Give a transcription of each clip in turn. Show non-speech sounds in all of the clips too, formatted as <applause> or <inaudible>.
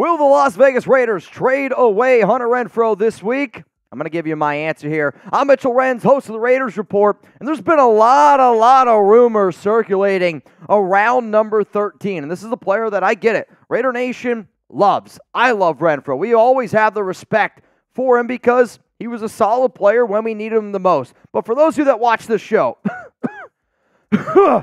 Will the Las Vegas Raiders trade away Hunter Renfrow this week? I'm going to give you my answer here. I'm Mitchell Renz, host of the Raiders Report, and there's been a lot, a lot of rumors circulating around number 13. And this is a player that I get it. Raider Nation loves. I love Renfrow. We always have the respect for him because he was a solid player when we needed him the most. But for those of you that watch this show, uh,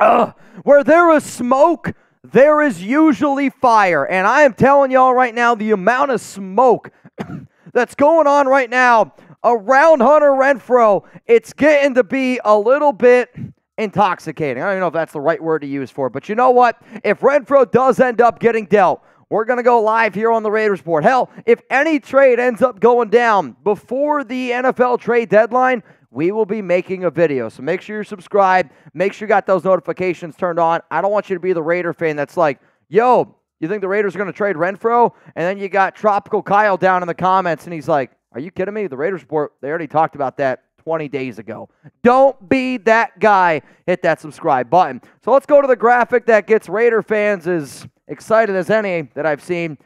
<coughs> <coughs> <coughs> where there is smoke, there is usually fire. And I am telling y'all right now, the amount of smoke <coughs> that's going on right now around Hunter Renfrow, it's getting to be a little bit intoxicating. I don't even know if that's the right word to use for it, but you know what? If Renfrow does end up getting dealt, we're going to go live here on the Raiders board. Hell, if any trade ends up going down before the NFL trade deadline, we will be making a video. So make sure you're subscribed. Make sure you got those notifications turned on. I don't want you to be the Raider fan that's like, yo, you think the Raiders are going to trade Renfrow? And then you got Tropical Kyle down in the comments, and he's like, are you kidding me? The Raiders report, they already talked about that 20 days ago. Don't be that guy. Hit that subscribe button. So let's go to the graphic that gets Raider fans as excited as any that I've seen.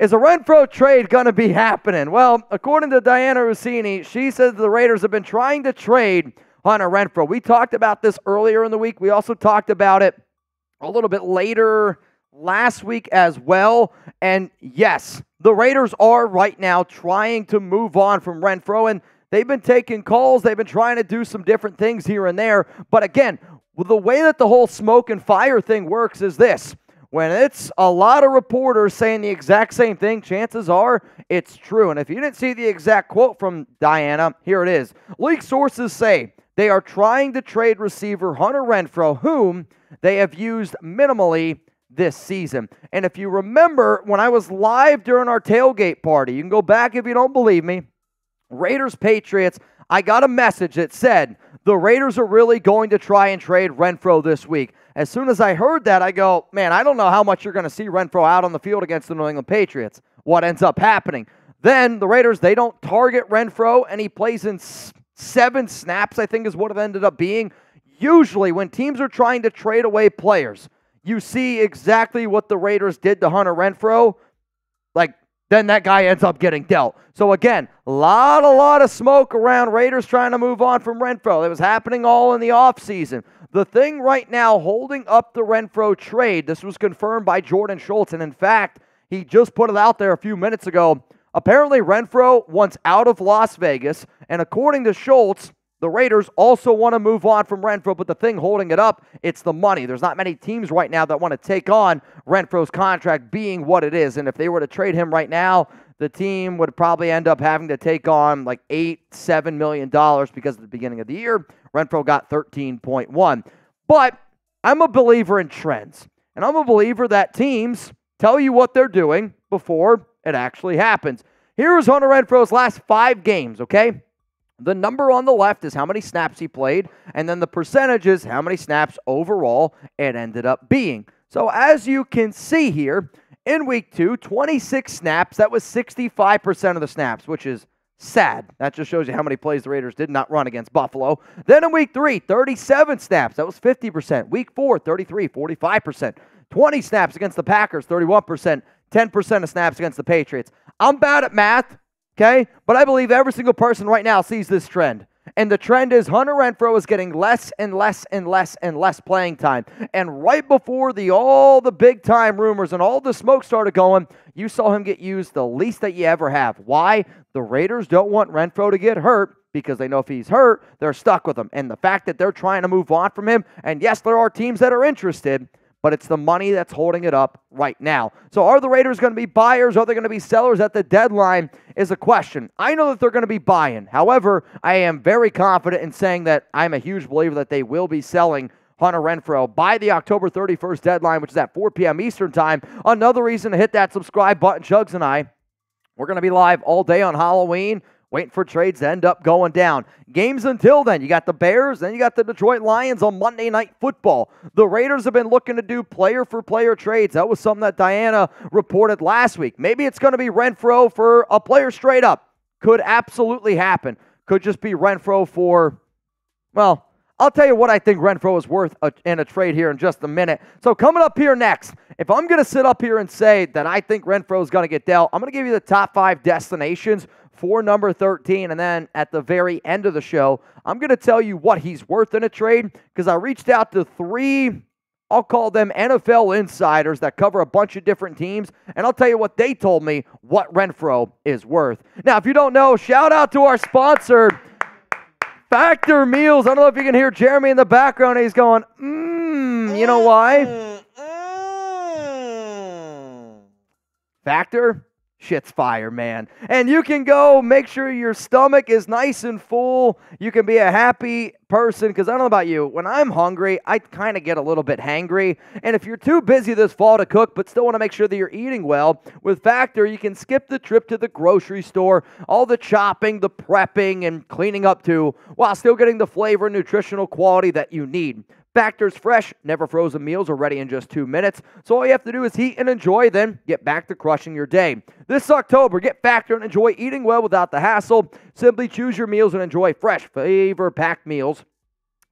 Is a Renfrow trade going to be happening? Well, according to Dianna Russini, she says the Raiders have been trying to trade Hunter Renfrow. We talked about this earlier in the week. We also talked about it a little bit later last week as well. And yes, the Raiders are right now trying to move on from Renfrow, and they've been taking calls. They've been trying to do some different things here and there. But again, the way that the whole smoke and fire thing works is this when it's a lot of reporters saying the exact same thing, chances are it's true. And if you didn't see the exact quote from Dianna, here it is. Leak sources say they are trying to trade receiver Hunter Renfrow, whom they have used minimally this season. And if you remember, when I was live during our tailgate party, you can go back if you don't believe me. Raiders Patriots, I got a message that said the Raiders are really going to try and trade Renfrow this week. As soon as I heard that, I go, man, I don't know how much you're going to see Renfrow out on the field against the New England Patriots. What ends up happening? Then the Raiders, they don't target Renfrow, and he plays in seven snaps, I think is what it ended up being. Usually, when teams are trying to trade away players, you see exactly what the Raiders did to Hunter Renfrow. Then that guy ends up getting dealt. So again, a lot, a lot of smoke around Raiders trying to move on from Renfrow. It was happening all in the offseason. The thing right now holding up the Renfrow trade, this was confirmed by Jordan Schultz, and in fact, he just put it out there a few minutes ago. Apparently, Renfrow wants out of Las Vegas, and according to Schultz, the Raiders also want to move on from Renfrow, but the thing holding it up, it's the money. There's not many teams right now that want to take on Renfrow's contract being what it is. And if they were to trade him right now, the team would probably end up having to take on like eight, seven million dollars because at the beginning of the year, Renfrow got 13.1. But I'm a believer in trends. And I'm a believer that teams tell you what they're doing before it actually happens. Here's Hunter Renfrow's last five games, okay? The number on the left is how many snaps he played, and then the percentage is how many snaps overall it ended up being. So, as you can see here, in week two, 26 snaps. That was 65% of the snaps, which is sad. That just shows you how many plays the Raiders did not run against Buffalo. Then in week three, 37 snaps. That was 50%. Week four, 33, 45%. 20 snaps against the Packers, 31%. 10% of snaps against the Patriots. I'm bad at math, okay? But I believe every single person right now sees this trend. And the trend is Hunter Renfrow is getting less and less and less and less playing time. And right before the all the big time rumors and all the smoke started going, you saw him get used the least that you ever have. Why? The Raiders don't want Renfrow to get hurt because they know if he's hurt, they're stuck with him. And the fact that they're trying to move on from him, and yes, there are teams that are interested, but it's the money that's holding it up right now. So are the Raiders going to be buyers? Are they going to be sellers at the deadline? Is a question. I know that they're going to be buying. However, I am very confident in saying that I'm a huge believer that they will be selling Hunter Renfrow by the October 31st deadline, which is at 4 p.m. Eastern Time. Another reason to hit that subscribe button, Chugs and I. We're going to be live all day on Halloween waiting for trades to end up going down. Games until then, you got the Bears, then you got the Detroit Lions on Monday Night Football. The Raiders have been looking to do player for player trades. That was something that Dianna reported last week. Maybe it's going to be Renfrow for a player straight up. Could absolutely happen. Could just be Renfrow for, well, I'll tell you what I think Renfrow is worth a, in a trade here in just a minute. So, coming up here next, if I'm going to sit up here and say that I think Renfrow is going to get dealt, I'm going to give you the top five destinations for number 13. And then at the very end of the show, I'm going to tell you what he's worth in a trade because I reached out to three I'll call them NFL insiders that cover a bunch of different teams, and I'll tell you what they told me what Renfrow is worth. Now, if you don't know, shout out to our sponsor, Factor Meals. I don't know if you can hear Jeremy in the background. He's going, mmm, you know why? Mm, mm. Factor? Shit's fire, man. And you can go make sure your stomach is nice and full. You can be a happy person because I don't know about you. When I'm hungry, I kind of get a little bit hangry. And if you're too busy this fall to cook but still want to make sure that you're eating well, with Factor, you can skip the trip to the grocery store, all the chopping, the prepping, and cleaning up too, while still getting the flavor and nutritional quality that you need. Factor's fresh, never frozen meals are ready in just two minutes. So all you have to do is heat and enjoy, then get back to crushing your day. This October, get Factor and enjoy eating well without the hassle. Simply choose your meals and enjoy fresh, flavor packed meals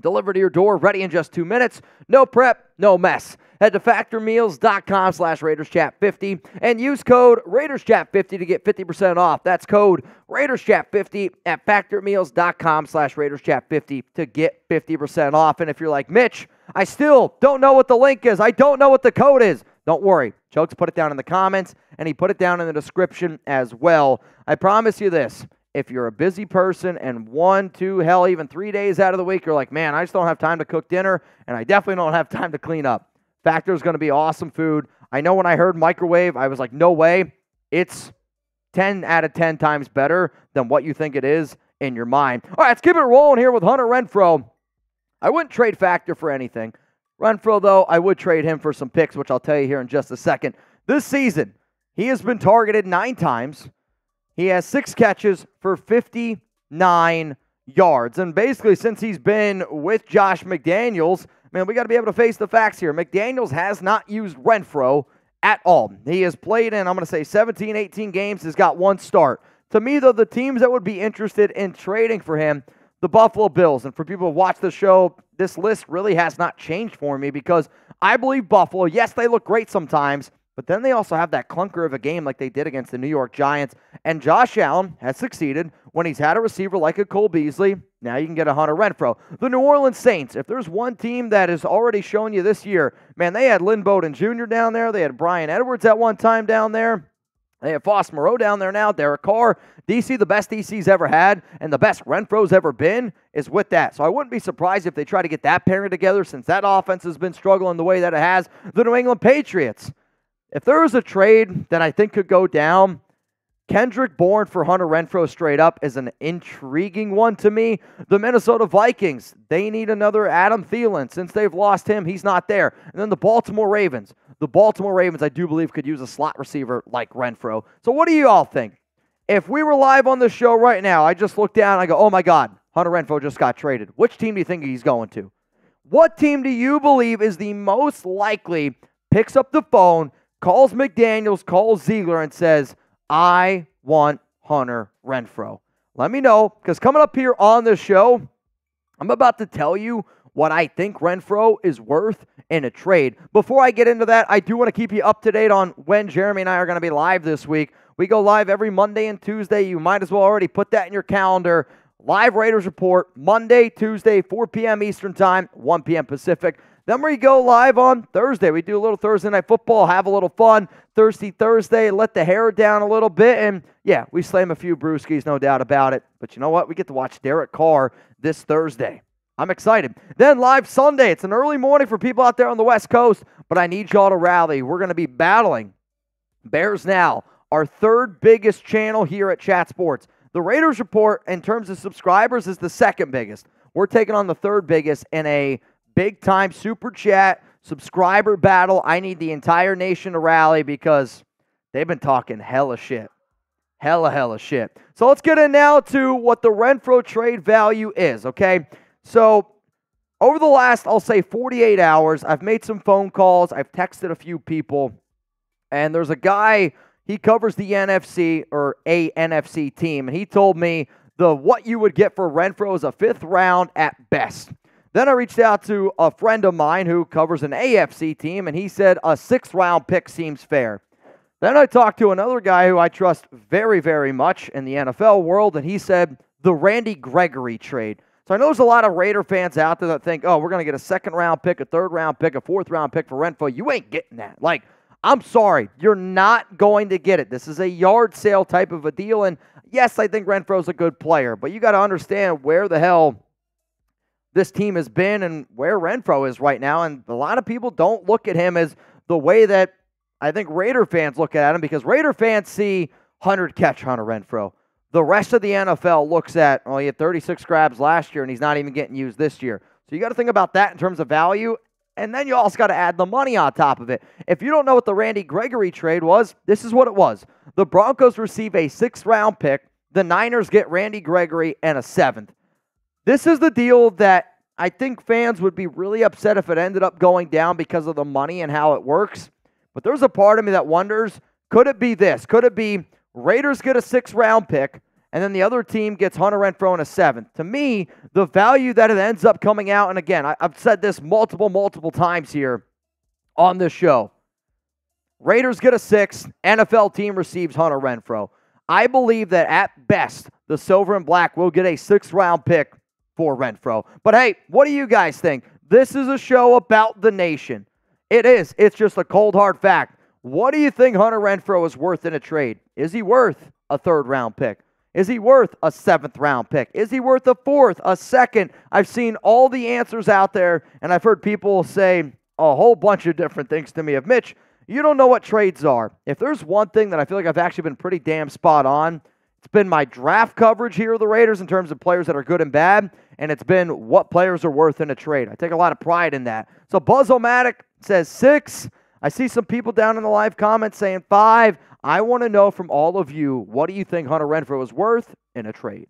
delivered to your door, ready in just two minutes. No prep, no mess. Head to factormeals.com slash RaidersChat50 and use code RaidersChat50 to get 50% off. That's code RaidersChat50 at factormeals.com slash RaidersChat50 to get 50% off. And if you're like, Mitch, I still don't know what the link is. I don't know what the code is. Don't worry. Chokes put it down in the comments and he put it down in the description as well. I promise you this if you're a busy person and one, two, hell, even three days out of the week, you're like, man, I just don't have time to cook dinner and I definitely don't have time to clean up. Factor is going to be awesome food. I know when I heard microwave, I was like, no way. It's 10 out of 10 times better than what you think it is in your mind. All right, let's keep it rolling here with Hunter Renfrow. I wouldn't trade Factor for anything. Renfrow, though, I would trade him for some picks, which I'll tell you here in just a second. This season, he has been targeted nine times. He has six catches for 59 yards. And basically, since he's been with Josh McDaniels, man, we got to be able to face the facts here. McDaniels has not used Renfrow at all. He has played in, I'm going to say 17, 18 games, has got one start. To me, though, the teams that would be interested in trading for him, the Buffalo Bills. And for people who watch the show, this list really has not changed for me because I believe Buffalo, yes, they look great sometimes, but then they also have that clunker of a game like they did against the New York Giants. And Josh Allen has succeeded when he's had a receiver like a Cole Beasley. Now you can get a Hunter Renfrow. The New Orleans Saints, if there's one team that has already shown you this year, man, they had Lynn Bowden Jr. down there. They had Bryan Edwards at one time down there. They have Foster Moreau down there now. Derek Carr. DC, the best DC's ever had and the best Renfrow's ever been, is with that. So I wouldn't be surprised if they try to get that pairing together since that offense has been struggling the way that it has. The New England Patriots. If there was a trade that I think could go down, Kendrick Bourne for Hunter Renfrow straight up is an intriguing one to me. The Minnesota Vikings, they need another Adam Thielen. Since they've lost him, he's not there. And then the Baltimore Ravens. The Baltimore Ravens, I do believe, could use a slot receiver like Renfrow. So what do you all think? If we were live on the show right now, I just look down I go, oh my God, Hunter Renfrow just got traded. Which team do you think he's going to? What team do you believe is the most likely picks up the phone calls McDaniels, calls Ziegler, and says, I want Hunter Renfrow. Let me know because coming up here on the show, I'm about to tell you what I think Renfrow is worth in a trade. Before I get into that, I do want to keep you up to date on when Jeremy and I are going to be live this week. We go live every Monday and Tuesday. You might as well already put that in your calendar. Live Raiders Report, Monday, Tuesday, 4 p.m. Eastern Time, 1 p.m. Pacific. Then we go live on Thursday. We do a little Thursday night football, have a little fun. Thirsty Thursday, let the hair down a little bit. And yeah, we slam a few brewskis, no doubt about it. But you know what? We get to watch Derek Carr this Thursday. I'm excited. Then live Sunday. It's an early morning for people out there on the West Coast, but I need y'all to rally. We're going to be battling Bears Now, our third biggest channel here at Chat Sports. The Raiders Report, in terms of subscribers, is the second biggest. We're taking on the third biggest in a big time super chat subscriber battle. I need the entire nation to rally because they've been talking hella shit. Hella, hella shit. So let's get in now to what the Renfrow trade value is, okay? So over the last, I'll say 48 hours, I've made some phone calls, I've texted a few people, and there's a guy, he covers the NFC or a NFC team, and he told me the what you would get for Renfrow is a fifth round at best. Then I reached out to a friend of mine who covers an AFC team, and he said a sixth round pick seems fair. Then I talked to another guy who I trust very, very much in the NFL world, and he said the Randy Gregory trade. So I know there's a lot of Raider fans out there that think, oh, we're going to get a second round pick, a third round pick, a fourth round pick for Renfrow. You ain't getting that. Like, I'm sorry, you're not going to get it. This is a yard sale type of a deal. And yes, I think Renfrow's a good player, but you got to understand where the hell this team has been and where Renfrow is right now. And a lot of people don't look at him as the way that I think Raider fans look at him because Raider fans see 100 catch Hunter Renfrow. The rest of the NFL looks at, well, he had 36 grabs last year and he's not even getting used this year. So you got to think about that in terms of value. And then you also got to add the money on top of it. If you don't know what the Randy Gregory trade was, this is what it was. The Broncos receive a sixth round pick. The Niners get Randy Gregory and a seventh. This is the deal that I think fans would be really upset if it ended up going down because of the money and how it works. But there's a part of me that wonders could it be this? Could it be Raiders get a six round pick, and then the other team gets Hunter Renfrow in a seventh. To me, the value that it ends up coming out, and again, I, have said this multiple, multiple times here on this show. Raiders get a six, NFL team receives Hunter Renfrow. I believe that at best, the silver and black will get a sixth round pick for Renfrow. But hey, what do you guys think? This is a show about the nation. It is. It's just a cold hard fact. What do you think Hunter Renfrow is worth in a trade? Is he worth a third round pick? Is he worth a seventh round pick? Is he worth a fourth, a second? I've seen all the answers out there, and I've heard people say a whole bunch of different things to me of Mitch. You don't know what trades are. If there's one thing that I feel like I've actually been pretty damn spot on, it's been my draft coverage here of the Raiders in terms of players that are good and bad, and it's been what players are worth in a trade. I take a lot of pride in that. So Buzz-O-Matic says six. I see some people down in the live comments saying five. I want to know from all of you, what do you think Hunter Renfrow is worth in a trade?